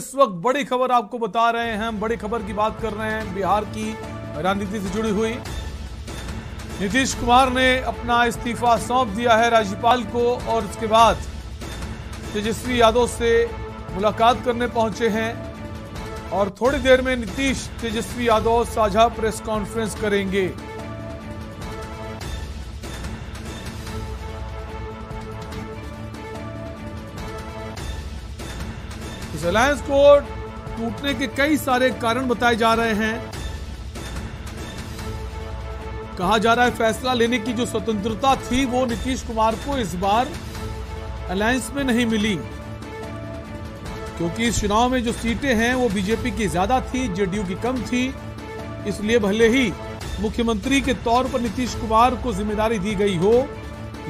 इस वक्त बड़ी खबर आपको बता रहे हैं बड़ी खबर की बात कर रहे हैं। बिहार की राजनीति से जुड़ी हुई। नीतीश कुमार ने अपना इस्तीफा सौंप दिया है राज्यपाल को और उसके बाद तेजस्वी यादव से मुलाकात करने पहुँचे हैं। और थोड़ी देर में नीतीश तेजस्वी यादव साझा प्रेस कॉन्फ्रेंस करेंगे। इस अलायंस को टूटने के कई सारे कारण बताए जा रहे हैं। कहा जा रहा है फैसला लेने की जो स्वतंत्रता थी, वो नीतीश कुमार को इस बार अलायंस में नहीं मिली। क्योंकि इस चुनाव में जो सीटें हैं, वो बीजेपी की ज़्यादा थी, जेडीयू की कम थी। इसलिए भले ही मुख्यमंत्री के तौर पर नीतीश कुमार को ज़िम्मेदारी दी गई हो,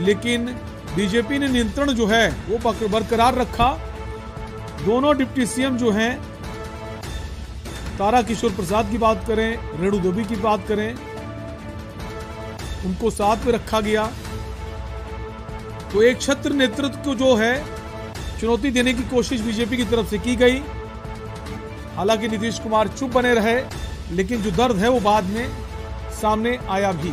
लेकिन बीजेपी ने नियंत्रण जो है, वो बरकरार रखा। दोनों डिप्टी सीएम जो हैं, तारा किशोर प्रसाद की बात करें, रेणु देवी की बात करें, उनको साथ में रखा गया। तो एक छत्र नेतृत्व को जो है, चुनौती देने की कोशिश बीजेपी की तरफ़ से की गई। हालाँकि नीतीश कुमार चुप बने रहे, लेकिन जो दर्द है वो बाद में सामने आया भी।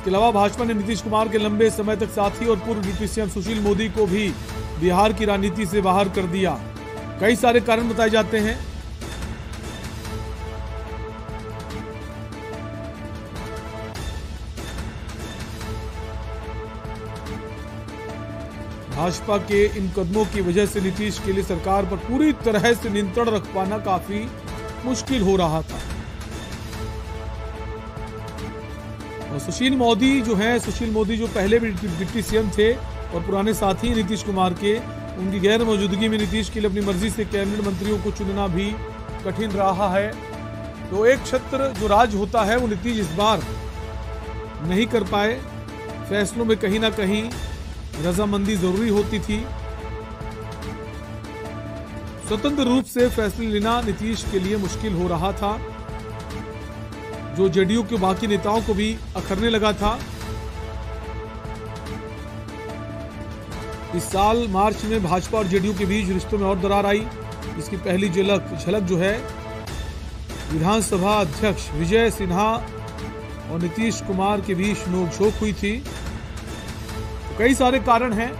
इसके अलावा भाजपा ने नीतीश कुमार के लंबे समय तक साथी और पूर्व डिप्टी सीएम सुशील मोदी को भी बिहार की राजनीति से बाहर कर दिया। कई सारे कारण बताए जाते हैं। भाजपा के इन कदमों की वजह से नीतीश के लिए सरकार पर पूरी तरह से नियंत्रण रख पाना काफ़ी मुश्किल हो रहा था। सुशील मोदी जो है, सुशील मोदी जो पहले भी डिप्टी सीएम थे और पुराने साथी नीतीश कुमार के, उनकी गैर मौजूदगी में नीतीश के लिए अपनी मर्ज़ी से कैबिनेट मंत्रियों को चुनना भी कठिन रहा है। तो एक छत्र जो राज होता है, वो नीतीश इस बार नहीं कर पाए। फैसलों में कहीं ना कहीं रजामंदी ज़रूरी होती थी। स्वतंत्र रूप से फैसले लेना नीतीश के लिए मुश्किल हो रहा था। जो जेडीयू के बाकी नेताओं को भी अखरने लगा था। इस साल मार्च में भाजपा और जेडीयू के बीच रिश्तों में और दरार आई। इसकी पहली झलक झलक जो है, विधानसभा अध्यक्ष विजय सिन्हा और नीतीश कुमार के बीच नोकझोंक हुई थी। तो कई सारे कारण हैं।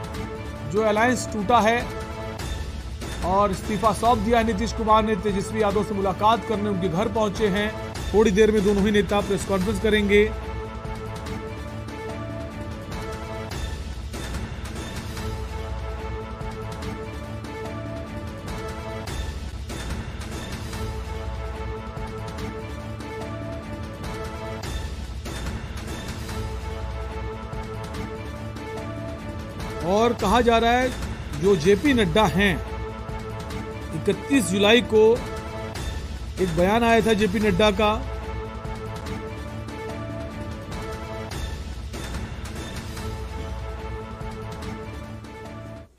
जो अलायंस टूटा है और इस्तीफा सौंप दिया है नीतीश कुमार ने, तेजस्वी यादव से मुलाकात करने उनके घर पहुँचे हैं। थोड़ी देर में दोनों ही नेता प्रेस कॉन्फ्रेंस करेंगे। और कहा जा रहा है, जो जेपी नड्डा हैं 31 जुलाई को एक बयान आया था जेपी नड्डा का।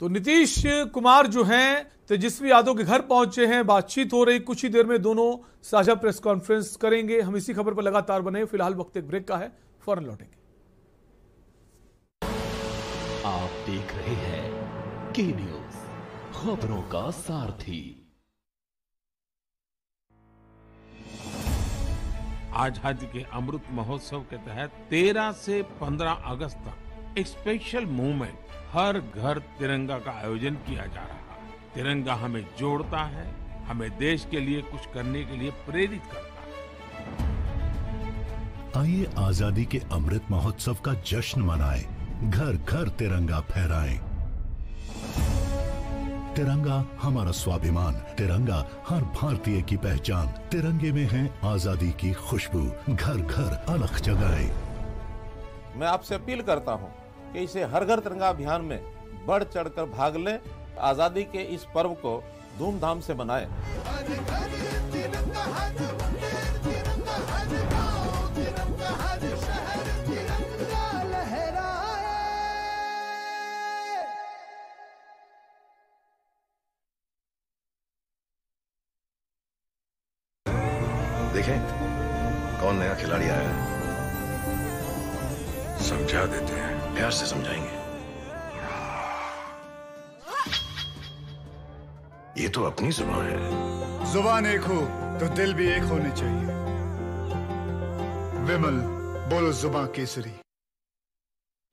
तो नीतीश कुमार जो हैं, तेजस्वी यादव के घर पहुँचे हैं, बातचीत हो रही, कुछ ही देर में दोनों साझा प्रेस कॉन्फ्रेंस करेंगे। हम इसी खबर पर लगातार बने फ़िलहाल वक्त एक ब्रेक का है, फ़ौरन लौटेंगे। आप देख रहे हैं के न्यूज़ खबरों का सारथी। आज़ादी के अमृत महोत्सव के तहत 13 से 15 अगस्त तक एक स्पेशल मूवमेंट हर घर तिरंगा का आयोजन किया जा रहा है। तिरंगा हमें जोड़ता है, हमें देश के लिए कुछ करने के लिए प्रेरित करता है। आइए आज़ादी के अमृत महोत्सव का जश्न मनाएँ घर घर तिरंगा फहराएँ। तिरंगा हमारा स्वाभिमान तिरंगा हर भारतीय की पहचान। तिरंगे में है आज़ादी की खुशबू घर घर अलग जगाए। मैं आपसे अपील करता हूँ कि इसे हर घर तिरंगा अभियान में बढ़ चढ़कर भाग लें आज़ादी के इस पर्व को धूमधाम से मनाएँ। कौन नया खिलाड़ी आया है? समझा देते हैं। प्यार से समझाएँगे। ये तो अपनी ज़ुबान है। ज़ुबान एक हो तो दिल भी एक होने चाहिए। विमल बोलो ज़ुबान केसरी।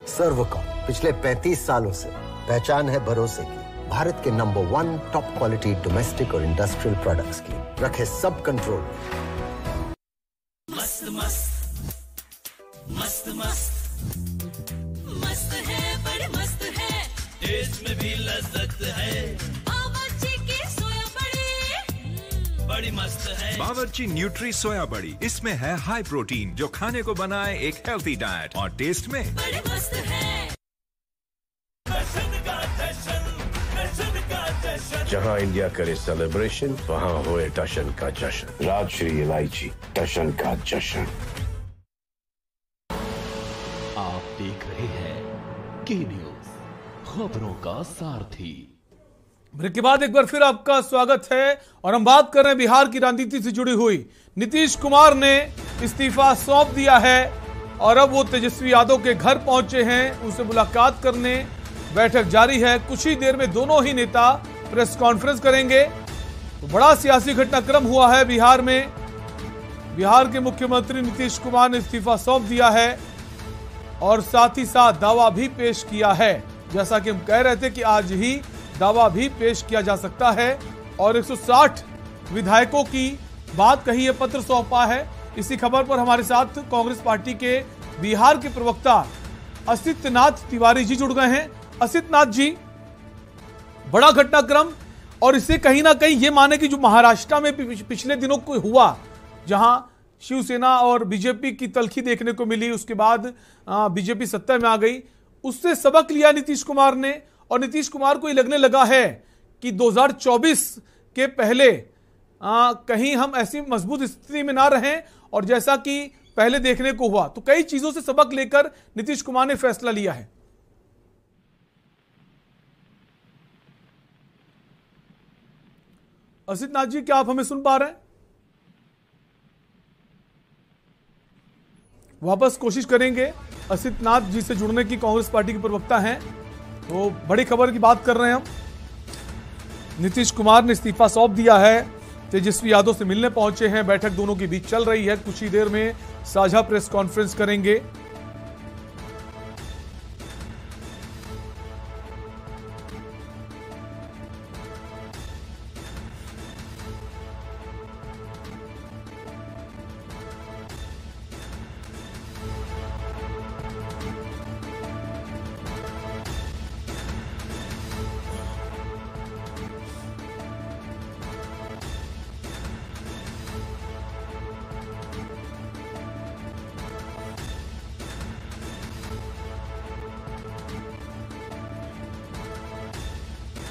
सर्वकॉम पिछले 35 सालों से पहचान है भरोसे की। भारत के number one top quality domestic और इंडस्ट्रियल प्रोडक्ट्स की। रखे सब कंट्रोल है न्यूट्री सोया बड़ी। इसमें है हाई प्रोटीन जो खाने को बनाए एक हेल्थी डाइट और टेस्ट में? है। जहाँ इंडिया करे सेलिब्रेशन वहाँ होए टशन का जश्न। राजश्री इलायची टशन का जश्न। आप देख रहे हैं के न्यूज़ खबरों का सारथी। ब्रेक के बाद एक बार फिर आपका स्वागत है और हम बात कर रहे हैं बिहार की राजनीति से जुड़ी हुई। नीतीश कुमार ने इस्तीफा सौंप दिया है और अब वो तेजस्वी यादव के घर पहुँचे हैं, उनसे मुलाकात करने। बैठक जारी है। कुछ ही देर में दोनों ही नेता प्रेस कॉन्फ्रेंस करेंगे। तो बड़ा सियासी घटनाक्रम हुआ है बिहार में। बिहार के मुख्यमंत्री नीतीश कुमार ने इस्तीफा सौंप दिया है और साथ ही साथ दावा भी पेश किया है। जैसा कि हम कह रहे थे कि आज ही दावा भी पेश किया जा सकता है। और 160 विधायकों की बात कही है पत्र सौंपा है। इसी खबर पर हमारे साथ कांग्रेस पार्टी के बिहार के प्रवक्ता असित नाथ तिवारी जी जुड़ गए हैं। असित नाथ जी, बड़ा घटनाक्रम, और इससे कहीं ना कहीं ये माने कि जो महाराष्ट्र में पिछले दिनों को हुआ, जहाँ शिवसेना और बीजेपी की तलखी देखने को मिली, उसके बाद बीजेपी सत्ता में आ गई, उससे सबक लिया नीतीश कुमार ने। और नीतीश कुमार को ये लगने लगा है कि 2024 के पहले आ, कहीं हम ऐसी मज़बूत स्थिति में ना रहें और जैसा कि पहले देखने को हुआ। तो कई चीज़ों से सबक लेकर नीतीश कुमार ने फैसला लिया है। असित नाथ जी क्या आप हमें सुन पा रहे हैं? वापस कोशिश करेंगे। असित नाथ जी से जुड़ने की कांग्रेस पार्टी के प्रवक्ता हैं। तो बड़ी खबर की बात कर रहे हैं हम। नीतीश कुमार ने इस्तीफा सौंप दिया है। तेजस्वी यादव से मिलने पहुँचे हैं। बैठक दोनों के बीच चल रही है। कुछ ही देर में साझा प्रेस कॉन्फ्रेंस करेंगे।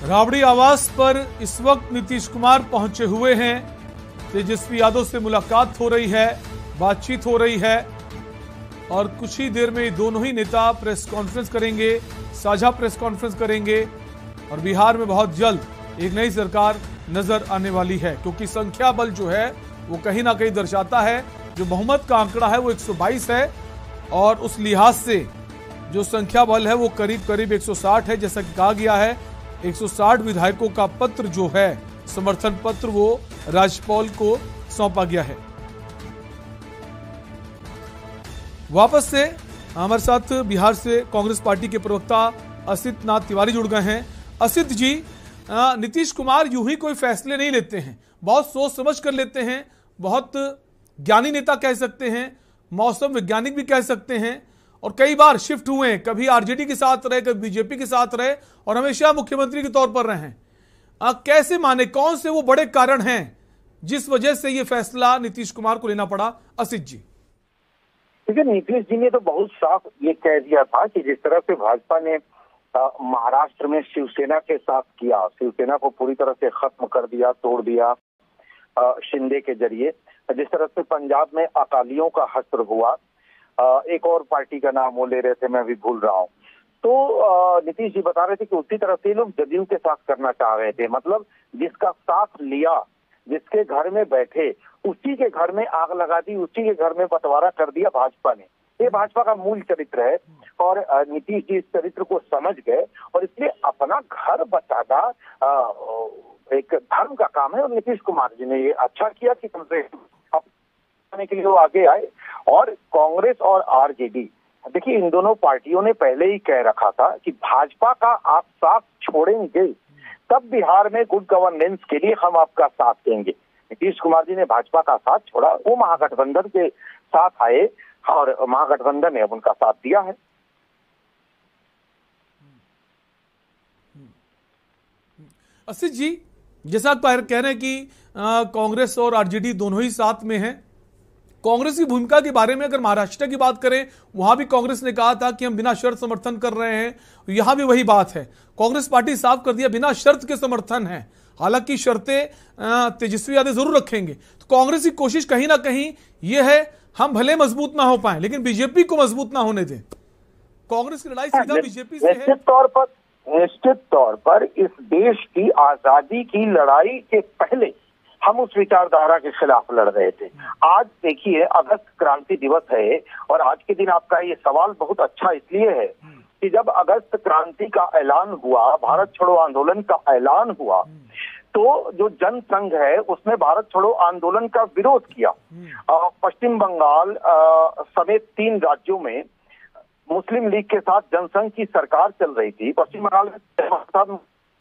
राबड़ी आवास पर इस वक्त नीतीश कुमार पहुँचे हुए हैं। तेजस्वी यादव से मुलाकात हो रही है, बातचीत हो रही है और कुछ ही देर में दोनों ही नेता प्रेस कॉन्फ्रेंस करेंगे, साझा प्रेस कॉन्फ्रेंस करेंगे और बिहार में बहुत जल्द एक नई सरकार नज़र आने वाली है, क्योंकि संख्या बल जो है, वो कहीं ना कहीं दर्शाता है, जो बहुमत का आंकड़ा है, वो 122 है और उस लिहाज से जो संख्या बल है, वो करीब करीब 160 है, जैसा कि कहा गया है। 160 विधायकों का पत्र जो है, समर्थन पत्र वो राज्यपाल को सौंपा गया है। वापस से हमारे साथ बिहार से कांग्रेस पार्टी के प्रवक्ता असित नाथ तिवारी जुड़ गए हैं। असित जी नीतीश कुमार यूँ ही कोई फैसले नहीं लेते हैं। बहुत सोच समझ कर लेते हैं, बहुत ज्ञानी नेता कह सकते हैं, मौसम वैज्ञानिक भी कह सकते हैं और कई बार शिफ्ट हुए कभी आरजेडी के साथ रहे कभी बीजेपी के साथ रहे और हमेशा मुख्यमंत्री के तौर पर रहे हैं। अ, कैसे माने कौन से वो बड़े कारण हैं जिस वजह से ये फैसला नीतीश कुमार को लेना पड़ा? असित जी। देखिए नीतीश जी ने तो बहुत साफ़ ये कह दिया था कि जिस तरह से भाजपा ने महाराष्ट्र में शिवसेना के साथ किया शिवसेना को पूरी तरह से खत्म कर दिया तोड़ दिया अ, शिंदे के ज़रिए। जिस तरह से पंजाब में अकालियों का हस्त्र हुआ एक और पार्टी का नाम वो ले रहे थे, मैं भी भूल रहा हूँ। तो नीतीश जी बता रहे थे कि उसी तरह से लोग जदयू के साथ करना चाह रहे थे। मतलब जिसका साथ लिया, जिसके घर में बैठे, उसी के घर में आग लगा दी, उसी के घर में बंटवारा कर दिया भाजपा ने। ये भाजपा का मूल चरित्र है और नीतीश जी इस चरित्र को समझ गए और इसलिए अपना घर बचाना एक धर्म का काम है और नीतीश कुमार जी ने ये अच्छा किया कि कम से अपने के लिए वो आगे आए। और कांग्रेस और आरजेडी, देखिए, इन दोनों पार्टियों ने पहले ही कह रखा था कि भाजपा का आप साथ छोड़ेंगे, तब बिहार में गुड गवर्नेंस के लिए हम आपका साथ देंगे। नीतीश कुमार जी ने भाजपा का साथ छोड़ा, वो महागठबंधन के साथ आए और महागठबंधन ने अब उनका साथ दिया है। असित जी, जैसा आप कह रहे हैं कि कांग्रेस और आरजेडी दोनों ही साथ में हैं कांग्रेस की भूमिका के बारे में अगर महाराष्ट्र की बात करें, वहाँ भी कांग्रेस ने कहा था कि हम बिना शर्त समर्थन कर रहे हैं। यहाँ भी वही बात है। कांग्रेस पार्टी साफ़ कर दिया, बिना शर्त के समर्थन है। हालाँकि शर्तें तेजस्वी यादव ज़रूर रखेंगे। तो कांग्रेस की कोशिश कहीं ना कहीं यह है, हम भले मज़बूत ना हो पाए, लेकिन बीजेपी को मज़बूत ना होने दें। कांग्रेस की लड़ाई सीधा बीजेपी से निश्चित तौर पर, निश्चित तौर पर इस देश की आज़ादी की लड़ाई के पहले हम उस विचारधारा के खिलाफ लड़ रहे थे। आज देखिए, अगस्त क्रांति दिवस है और आज के दिन आपका ये सवाल बहुत अच्छा इसलिए है कि जब अगस्त क्रांति का ऐलान हुआ, भारत छोड़ो आंदोलन का ऐलान हुआ तो जो जनसंघ है, उसने भारत छोड़ो आंदोलन का विरोध किया। पश्चिम बंगाल समेत तीन राज्यों में मुस्लिम लीग के साथ जनसंघ की सरकार चल रही थी। पश्चिम बंगाल में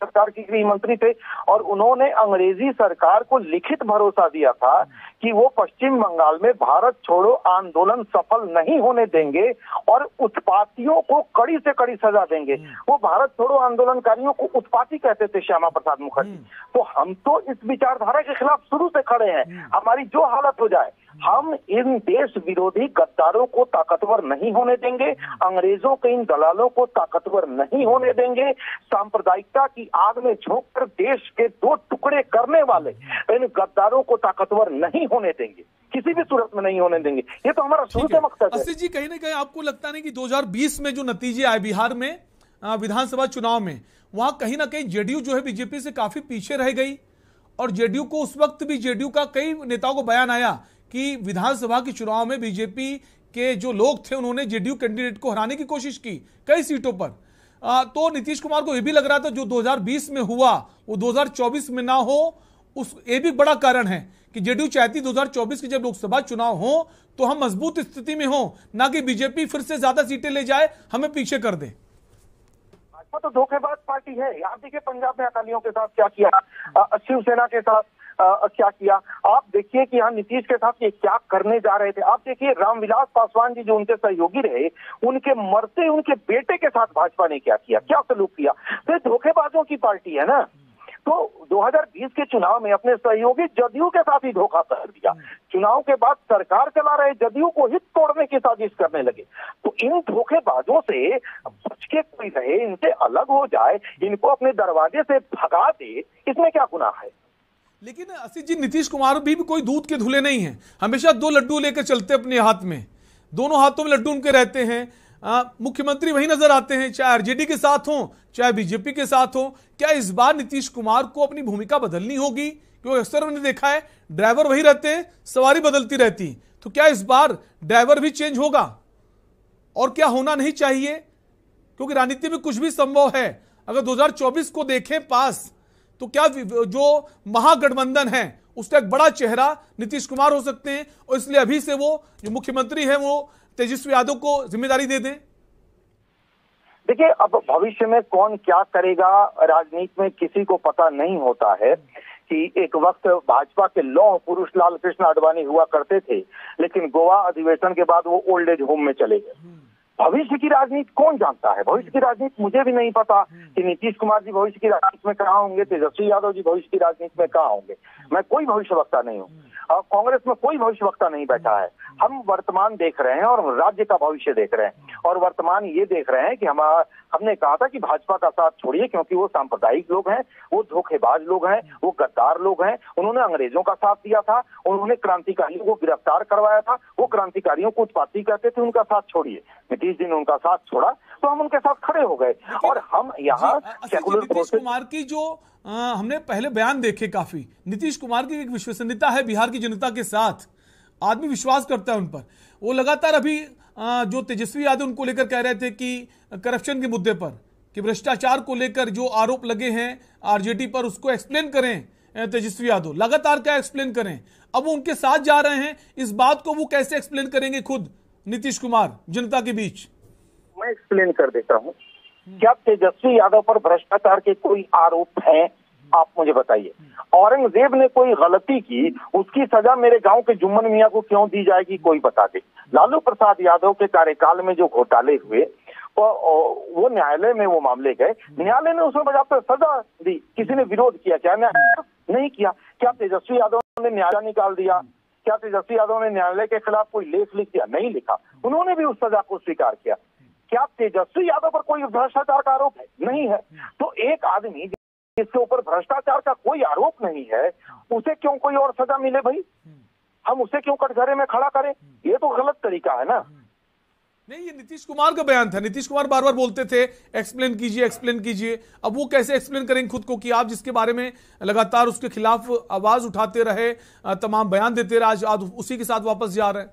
सरकार की गृह मंत्री थे और उन्होंने अंग्रेज़ी सरकार को लिखित भरोसा दिया था कि वो पश्चिम बंगाल में भारत छोड़ो आंदोलन सफल नहीं होने देंगे और उत्पातियों को कड़ी से कड़ी सजा देंगे। वो भारत छोड़ो आंदोलनकारियों को उत्पाती कहते थे श्यामा प्रसाद मुखर्जी। तो हम तो इस विचारधारा के खिलाफ शुरू से खड़े हैं। हमारी जो हालत हो जाए हम इन देश विरोधी गद्दारों को ताकतवर नहीं होने देंगे अंग्रेज़ों के इन दलालों को ताकतवर नहीं होने देंगे। सांप्रदायिकता की आग में झोंककर देश के दो टुकड़े करने वाले इन गद्दारों को ताकतवर नहीं होने देंगे। किसी भी सूरत में नहीं होने देंगे। ये तो हमारा शुरू से मकसद है। जी कहीं ना कहीं आपको लगता नहीं कि 2020 में जो नतीजे आए बिहार में विधानसभा चुनाव में वहाँ कहीं ना कहीं जेडीयू जो है बीजेपी से काफ़ी पीछे रह गई। और जेडीयू को उस वक्त भी जेडीयू का कई नेताओं को बयान आया कि विधानसभा के चुनाव में बीजेपी के जो लोग थे उन्होंने जेडीयू कैंडिडेट को हराने की कोशिश की कई सीटों पर। आ, तो नीतीश कुमार को यह भी लग रहा था जो 2020 में हुआ वो 2024 में ना हो उस ये भी बड़ा कारण है कि जेडीयू चाहती 2024 के जब लोकसभा चुनाव हो तो हम मज़बूत स्थिति में हो ना कि बीजेपी फिर से ज़्यादा सीटें ले जाए हमें पीछे कर दे। भाजपा तो धोखेबाज पार्टी है। आप देखिए पंजाब में अकालियों के साथ क्या किया? शिवसेना के साथ क्या किया? आप देखिए कि यहाँ नीतीश के साथ ये क्या करने जा रहे थे। आप देखिए, रामविलास पासवान जी जो उनके सहयोगी रहे, उनके मरते उनके बेटे के साथ भाजपा ने क्या किया? क्या सलूक किया? तो धोखेबाजों की पार्टी है ना? तो 2020 के चुनाव में अपने सहयोगी जदयू के साथ ही धोखा कर दिया। चुनाव के बाद सरकार चला रहे, जदयू को हित तोड़ने की साजिश करने लगे। तो इन धोखेबाजों से बच के कोई रहे, इनसे अलग हो जाए, इनको अपने दरवाजे से भगा दे, इसमें क्या गुनाह है? लेकिन असित जी नीतीश कुमार भी, भी कोई दूध के धुले नहीं है। हमेशा दो लड्डू लेकर चलते अपने हाथ में। दोनों हाथों में लड्डू उनके रहते हैं। मुख्यमंत्री वही नज़र आते हैं चाहे आरजेडी के साथ हो चाहे बीजेपी के साथ हो। क्या इस बार नीतीश कुमार को अपनी भूमिका बदलनी होगी? क्योंकि अक्सर हमने देखा है ड्राइवर वही रहते हैं सवारी बदलती रहती तो क्या इस बार ड्राइवर भी चेंज होगा? और क्या होना नहीं चाहिए? क्योंकि राजनीति में कुछ भी संभव है। अगर 2024 को देखें पास तो क्या जो महागठबंधन है, उसका एक बड़ा चेहरा नीतीश कुमार हो सकते हैं, और इसलिए अभी से वो जो मुख्यमंत्री है, वो तेजस्वी यादव को ज़िम्मेदारी दे दें। देखिए, अब भविष्य में कौन क्या करेगा, राजनीति में किसी को पता नहीं होता है कि एक वक्त भाजपा के लौह पुरुष लाल कृष्ण आडवाणी हुआ करते थे, लेकिन गोवा अधिवेशन के बाद वो ओल्ड एज होम में चले गए। भविष्य की राजनीति कौन जानता है? भविष्य की राजनीति मुझे भी नहीं पता कि नीतीश कुमार जी भविष्य की राजनीति में कहा होंगे तेजस्वी यादव जी भविष्य की राजनीति में कहा होंगे। मैं कोई भविष्य वक्ता नहीं हूँ। कांग्रेस में कोई भविष्यवक्ता नहीं बैठा है। हम वर्तमान देख रहे हैं और राज्य का भविष्य देख रहे हैं। और वर्तमान ये देख रहे हैं कि हम, हमने कहा था कि भाजपा का साथ छोड़िए क्योंकि वो सांप्रदायिक लोग हैं, वो धोखेबाज लोग हैं, वो गद्दार लोग हैं। उन्होंने अंग्रेज़ों का साथ दिया था, उन्होंने क्रांतिकारियों को गिरफ़्तार करवाया था, वो क्रांतिकारियों को उत्पाती कहते थे, उनका साथ छोड़िए। नीतीश जी ने उनका साथ छोड़ा तो हम उनके साथ खड़े हो गए। और हम यहाँ सेकुलर नीतीश कुमार की जो आ, हमने पहले बयान देखे काफ़ी। नीतीश कुमार की एक विश्वसनीयता है बिहार की जनता के साथ। आदमी विश्वास करता है उन पर। वो लगातार अभी आ, जो तेजस्वी यादव उनको लेकर कह रहे थे कि करप्शन के मुद्दे पर कि भ्रष्टाचार को लेकर जो आरोप लगे हैं आरजेडी पर उसको एक्सप्लेन करें तेजस्वी यादव। लगातार क्या एक्सप्लेन करें? अब वो उनके साथ जा रहे हैं। इस बात को वो कैसे एक्सप्लेन करेंगे खुद? नीतीश कुमार जनता के बीच। मैं एक्सप्लेन कर देता हूँ। क्या तेजस्वी यादव पर भ्रष्टाचार के कोई आरोप हैं? आप मुझे बताइए। औरंगज़ेब ने कोई गलती की, उसकी सजा मेरे गाँव के जुम्मन मियाँ को क्यों दी जाएगी, कोई बता दे। लालू प्रसाद यादव के कार्यकाल में जो घोटाले हुए, वो न्यायालय में वो मामले गए। न्यायालय ने उसमें बजाते सजा दी। किसी ने विरोध किया क्या? न्यायालय नहीं किया। क्या तेजस्वी यादव ने न्यायालय निकाल दिया? क्या तेजस्वी यादव ने न्यायालय के खिलाफ कोई लेख लिख दिया? नहीं लिखा। उन्होंने भी उस सजा को स्वीकार किया। क्या तेजस्वी यादव पर कोई भ्रष्टाचार का आरोप है नहीं है? तो एक आदमी जिसके ऊपर भ्रष्टाचार का कोई आरोप नहीं है उसे क्यों कोई और सजा मिले भाई? हम उसे क्यों कटघरे में खड़ा करें? ये तो गलत तरीका है ना। नहीं ये नीतीश कुमार का बयान था। नीतीश कुमार बार बार बोलते थे एक्सप्लेन कीजिए एक्सप्लेन कीजिए। अब वो कैसे एक्सप्लेन करेंगे खुद को कि आप जिसके बारे में लगातार उसके खिलाफ आवाज़ उठाते रहे तमाम बयान देते रहे आज आज उसी के साथ वापस जा रहे हैं?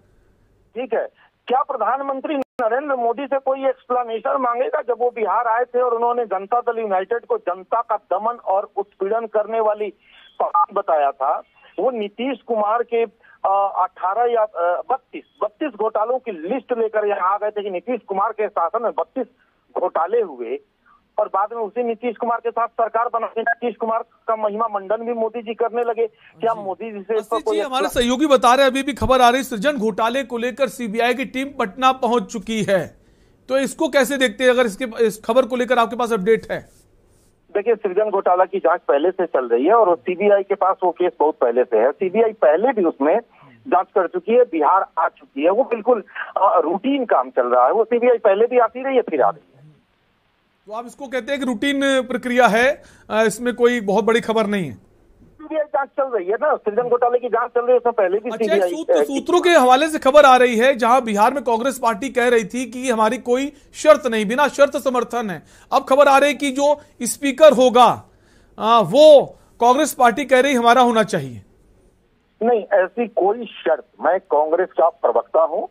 ठीक है। क्या प्रधानमंत्री नरेंद्र मोदी से कोई एक्सप्लेनेशन मांगेगा? जब वो बिहार आए थे और उन्होंने जनता दल यूनाइटेड को जनता का दमन और उत्पीड़न करने वाली बताया था, वो नीतीश कुमार के अठारह या बत्तीस बत्तीस घोटालों की लिस्ट लेकर यहाँ आ गए थे कि नीतीश कुमार के शासन में बत्तीस घोटाले हुए। और बाद में उसी नीतीश कुमार के साथ सरकार बनाते नीतीश कुमार का महिमा मंडन भी मोदी जी करने लगे। क्या मोदी जी से इस पर कोई हमारे सहयोगी बता रहे हैं अभी भी खबर आ रही सृजन घोटाले को लेकर सीबीआई की टीम पटना पहुँच चुकी है। तो इसको कैसे देखते हैं अगर इसके इस खबर को लेकर आपके पास अपडेट है? देखिए सृजन घोटाला की जाँच पहले से चल रही है और सीबीआई के पास वो केस बहुत पहले से है। सीबीआई पहले भी उसमें जाँच कर चुकी है बिहार आ चुकी है। वो बिल्कुल रूटीन काम चल रहा है। वो सीबीआई पहले भी आती रही है फिर आ रही है। तो आप इसको कहते हैं कि रूटीन प्रक्रिया है इसमें कोई बहुत बड़ी खबर नहीं है। जाँच चल रही है ना सृजन घोटाले की जाँच चल रही है उसमें पहले भी अच्छा सूत्र, सूत्रों के हवाले से खबर आ रही है जहाँ बिहार में कांग्रेस पार्टी कह रही थी कि हमारी कोई शर्त नहीं बिना शर्त समर्थन है। अब खबर आ रही है कि जो स्पीकर होगा आ, वो कांग्रेस पार्टी कह रही हमारा होना चाहिए। नहीं ऐसी कोई शर्त मैं कांग्रेस का प्रवक्ता हूँ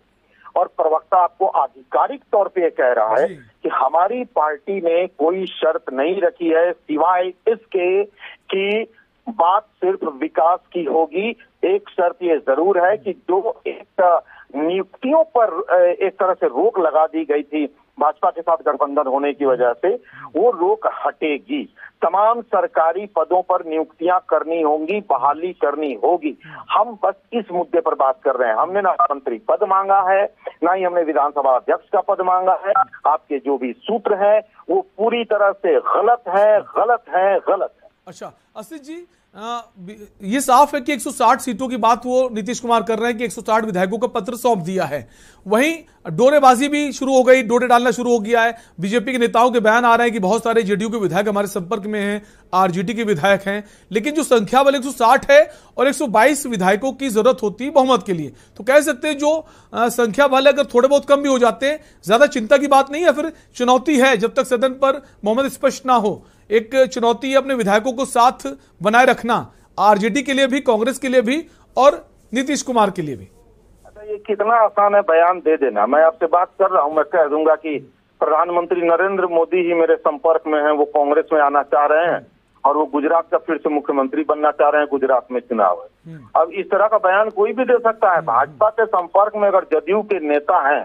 और प्रवक्ता आपको आधिकारिक तौर पे कह रहा है कि हमारी पार्टी ने कोई शर्त नहीं रखी है सिवाय इसके कि बात सिर्फ़ विकास की होगी। एक शर्त ये ज़रूर है कि जो एक नियुक्तियों पर एक तरह से रोक लगा दी गई थी। भाजपा के साथ गठबंधन होने की वजह से वो रोक हटेगी। तमाम सरकारी पदों पर नियुक्तियाँ करनी होंगी, बहाली करनी होगी। हम बस इस मुद्दे पर बात कर रहे हैं। हमने ना मंत्री पद मांगा है, ना ही हमने विधानसभा अध्यक्ष का पद मांगा है। आपके जो भी सूत्र है, वो पूरी तरह से गलत है गलत है गलत है। अच्छा असित जी आ, ये साफ़ है कि 160 सीटों की बात वो नीतीश कुमार कर रहे हैं कि 160 विधायकों का पत्र सौंप दिया है। वहीं डोरेबाजी भी शुरू हो गई डोरे डालना शुरू हो गया है। बीजेपी के नेताओं के बयान आ रहे हैं कि बहुत सारे जेडीयू के विधायक हमारे संपर्क में हैं आरजेडी के विधायक हैं लेकिन जो संख्या बल 160 है और 122 विधायकों की ज़रूरत होती है बहुमत के लिए। तो कह सकते हैं जो आ, संख्या बल अगर थोड़े बहुत कम भी हो जाते हैं ज़्यादा चिंता की बात नहीं है फिर चुनौती है जब तक सदन पर बहुमत स्पष्ट ना हो। एक चुनौती है अपने विधायकों को साथ बनाए रखना आरजेडी के लिए भी कांग्रेस के लिए भी और नीतीश कुमार के लिए भी। अच्छा, ये कितना आसान है बयान दे देना। मैं आपसे बात कर रहा हूँ मैं कह दूँगा कि प्रधानमंत्री नरेंद्र मोदी ही मेरे संपर्क में हैं वो कांग्रेस में आना चाह रहे हैं और वो गुजरात का फिर से मुख्यमंत्री बनना चाह रहे हैं गुजरात में चुनाव है। अब इस तरह का बयान कोई भी दे सकता है। भाजपा के संपर्क में अगर जदयू के नेता हैं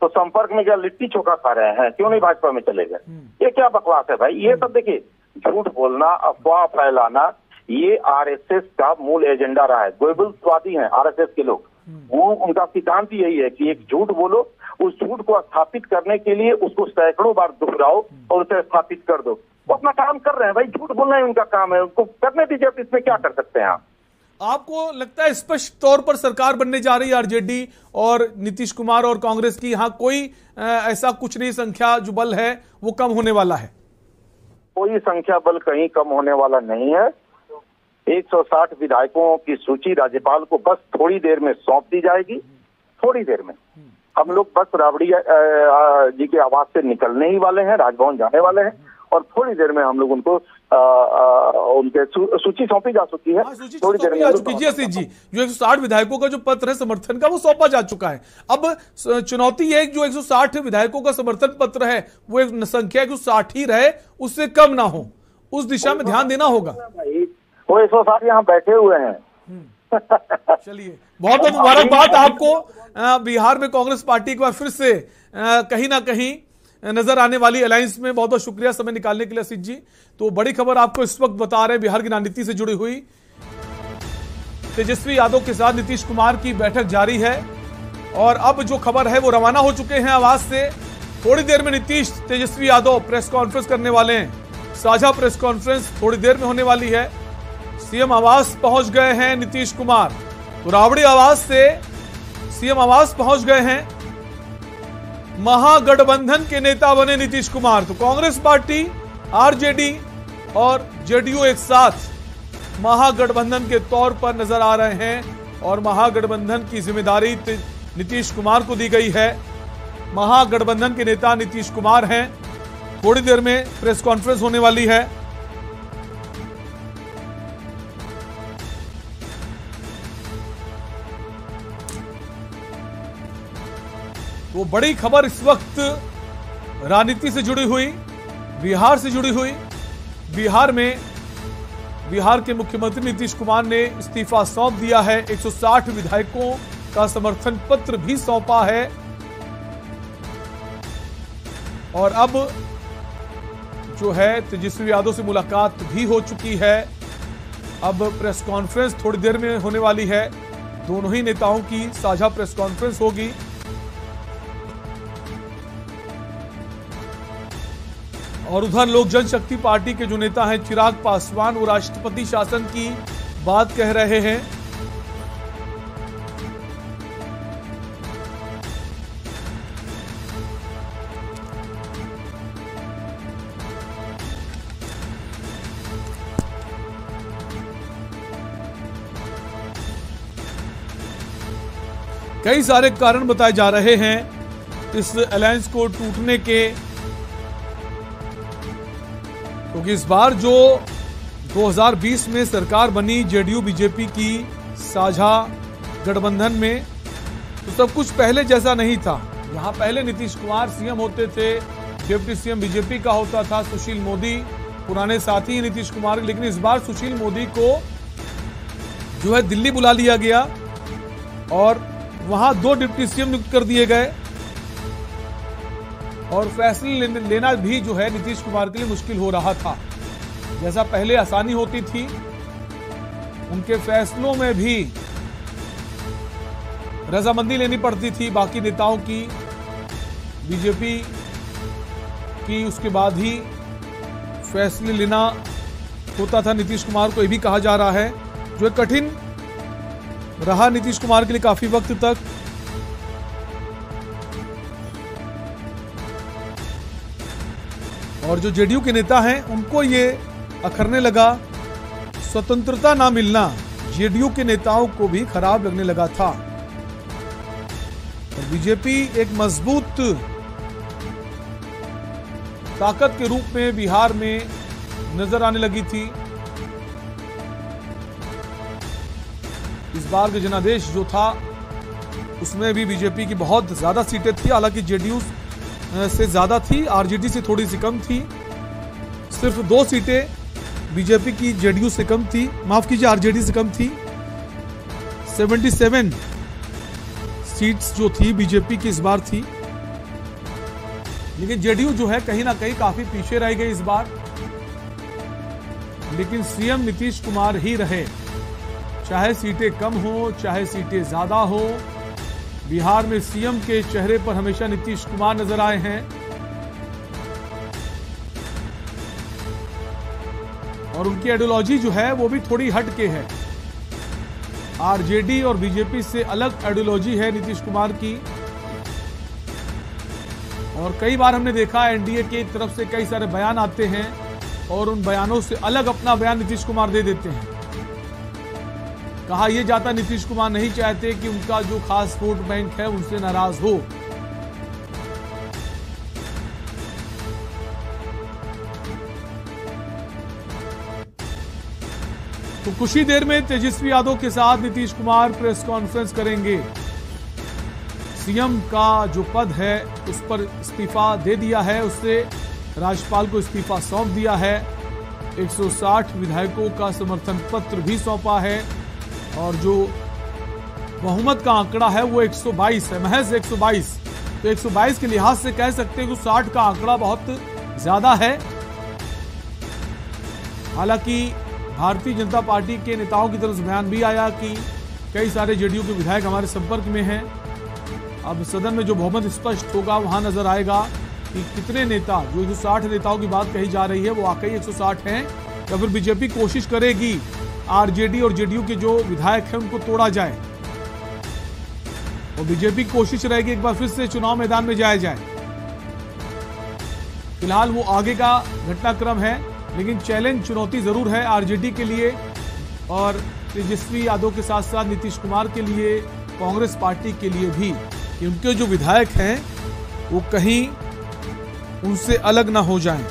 तो संपर्क में क्या लिट्टी चोखा खा रहे हैं? क्यों नहीं भाजपा में चले गए? ये क्या बकवास है भाई? ये सब देखिए झूठ बोलना अफवाह फैलाना ये आरएसएस का मूल एजेंडा रहा है। गोबलवादी हैं आरएसएस के लोग। वो उनका सिद्धांत यही है कि एक झूठ बोलो उस झूठ को स्थापित करने के लिए उसको सैकड़ों बार दोहराओ और उसे स्थापित कर दो। वो अपना काम कर रहे हैं भाई झूठ बोलना ही उनका काम है। उनको करने दीजिए इसमें क्या कर सकते हैं आप? आपको लगता है स्पष्ट तौर पर सरकार बनने जा रही है आरजेडी और नीतीश कुमार और कांग्रेस की? यहाँ कोई ऐसा कुछ नहीं, संख्या जो बल है, वो कम होने वाला है। कोई संख्या बल कहीं कम होने वाला नहीं है। 160 विधायकों की सूची राज्यपाल को बस थोड़ी देर में सौंप दी जाएगी। थोड़ी देर में। हम लोग बस राबड़ी जी के आवास से निकलने ही वाले हैं, राजभवन जाने वाले हैं। और थोड़ी देर में हम लोग उनको आ, आ, उनके सूची सौंपी जा चुकी है। थोड़ी देर में लोग चुकी जी जी जो 160 विधायकों का जो पत्र है समर्थन का वो सौंपा जा चुका है। अब चुनौती है जो 160 विधायकों का समर्थन पत्र है वो एक संख्या 160 ही रहे उससे कम ना हो। उस दिशा में ध्यान देना होगा। वो एक सौ साठ यहाँ बैठे हुए हैं। चलिए बहुत बहुत मुबारकबाद आपको। बिहार में कांग्रेस पार्टी एक बार फिर से कहीं ना कहीं नज़र आने वाली अलायंस में बहुत बहुत शुक्रिया समय निकालने के लिए असित जी। तो बड़ी खबर आपको इस वक्त बता रहे हैं, बिहार की राजनीति से जुड़ी हुई। तेजस्वी यादव के साथ नीतीश कुमार की बैठक जारी है। और अब जो खबर है, वो रवाना हो चुके हैं आवाज़ से। थोड़ी देर में नीतीश, तेजस्वी यादव प्रेस कॉन्फ्रेंस करने वाले हैं। साझा प्रेस कॉन्फ्रेंस थोड़ी देर में होने वाली है। सीएम आवास पहुँच गए हैं नीतीश कुमार। तो राबड़ी आवास से सीएम आवास पहुँच गए हैं। महागठबंधन के नेता बने नीतीश कुमार। तो कांग्रेस पार्टी, आरजेडी और जेडीयू एक साथ महागठबंधन के तौर पर नज़र आ रहे हैं और महागठबंधन की ज़िम्मेदारी नीतीश कुमार को दी गई है। महागठबंधन के नेता नीतीश कुमार हैं। थोड़ी देर में प्रेस कॉन्फ्रेंस होने वाली है। तो बड़ी खबर इस वक्त राजनीति से जुड़ी हुई, बिहार से जुड़ी हुई। बिहार में, बिहार के मुख्यमंत्री नीतीश कुमार ने इस्तीफा सौंप दिया है। 160 विधायकों का समर्थन पत्र भी सौंपा है। और अब जो है, तेजस्वी यादव से मुलाकात भी हो चुकी है। अब प्रेस कॉन्फ्रेंस थोड़ी देर में होने वाली है। दोनों ही नेताओं की साझा प्रेस कॉन्फ्रेंस होगी। और उधर लोक जनशक्ति पार्टी के जो नेता हैं, चिराग पासवान, वो राष्ट्रपति शासन की बात कह रहे हैं। कई सारे कारण बताए जा रहे हैं इस अलायंस को टूटने के क्योंकि इस बार जो 2020 में सरकार बनी जेडीयू, बीजेपी की साझा गठबंधन में तो सब कुछ पहले जैसा नहीं था। यहाँ पहले नीतीश कुमार सीएम होते थे, डिप्टी सीएम बीजेपी का होता था, सुशील मोदी, पुराने साथी हैं नीतीश कुमार, लेकिन इस बार सुशील मोदी को जो है दिल्ली बुला लिया गया और वहाँ दो डिप्टी सीएम नियुक्त कर दिए गए। और फैसले लेना भी जो है नीतीश कुमार के लिए मुश्किल हो रहा था। जैसा पहले आसानी होती थी, उनके फैसलों में भी रजामंदी लेनी पड़ती थी। बाकी नेताओं की, बीजेपी की उसके बाद ही फैसले लेना होता था। नीतीश कुमार को यह भी कहा जा रहा है। जो कठिन रहा नीतीश कुमार के लिए काफ़ी वक्त तक और जो जेडीयू के नेता हैं, उनको ये अखरने लगा, स्वतंत्रता ना मिलना, जेडीयू के नेताओं को भी खराब लगने लगा था। और बीजेपी एक मज़बूत ताकत के रूप में बिहार में नज़र आने लगी थी। इस बार का जनादेश जो था, उसमें भी बीजेपी की बहुत ज़्यादा सीटें थी, हालाँकि जेडीयू से ज़्यादा थी, आरजेडी से थोड़ी सी कम थी। सिर्फ़ दो सीटें बीजेपी की जेडीयू से कम थी। माफ़ कीजिए, आरजेडी से कम थी। 77 सीट्स जो थी बीजेपी की इस बार थी। लेकिन जेडीयू जो है, कहीं ना कहीं काफ़ी पीछे रह गई इस बार। लेकिन सीएम नीतीश कुमार ही रहे। चाहे सीटें कम हो, चाहे सीटें ज़्यादा हो बिहार में सीएम के चेहरे पर हमेशा नीतीश कुमार नज़र आए हैं। और उनकी आइडियोलॉजी जो है, वो भी थोड़ी हट के है। आरजेडी और बीजेपी से अलग आइडियोलॉजी है नीतीश कुमार की। और कई बार हमने देखा एनडीए की तरफ़ से कई सारे बयान आते हैं और उन बयानों से अलग अपना बयान नीतीश कुमार दे देते हैं। कहा यह जाता नीतीश कुमार नहीं चाहते कि उनका जो खास वोट बैंक है उनसे नाराज़ हो। तो कुछ ही देर में तेजस्वी यादव के साथ नीतीश कुमार प्रेस कॉन्फ्रेंस करेंगे। सीएम का जो पद है, उस पर इस्तीफा दे दिया है उससे राज्यपाल को इस्तीफा सौंप दिया है। 160 विधायकों का समर्थन पत्र भी सौंपा है। और जो बहुमत का आंकड़ा है वो 122 है। महज 122 तो 122 के लिहाज से कह सकते हैं कि 60 का आंकड़ा बहुत ज़्यादा है। हालाँकि भारतीय जनता पार्टी के नेताओं की तरफ़ से बयान भी आया कि कई सारे जेडीयू के विधायक हमारे संपर्क में हैं। अब सदन में जो बहुमत स्पष्ट होगा, वहाँ नज़र आएगा कि कितने नेता, जो जो साठ नेताओं की बात कही जा रही है, वो वाकई 160 हैं या फिर बीजेपी कोशिश करेगी आरजेडी और जेडीयू के जो विधायक हैं, उनको तोड़ा जाए। और बीजेपी की कोशिश रहेगी एक बार फिर से चुनाव मैदान में जाया जाए। फ़िलहाल वो आगे का घटनाक्रम है, लेकिन चैलेंज चुनौती ज़रूर है आरजेडी के लिए और तेजस्वी यादव के साथ साथ नीतीश कुमार के लिए, कांग्रेस पार्टी के लिए भी। कि उनके जो विधायक हैं, वो कहीं उनसे अलग ना हो जाएँ।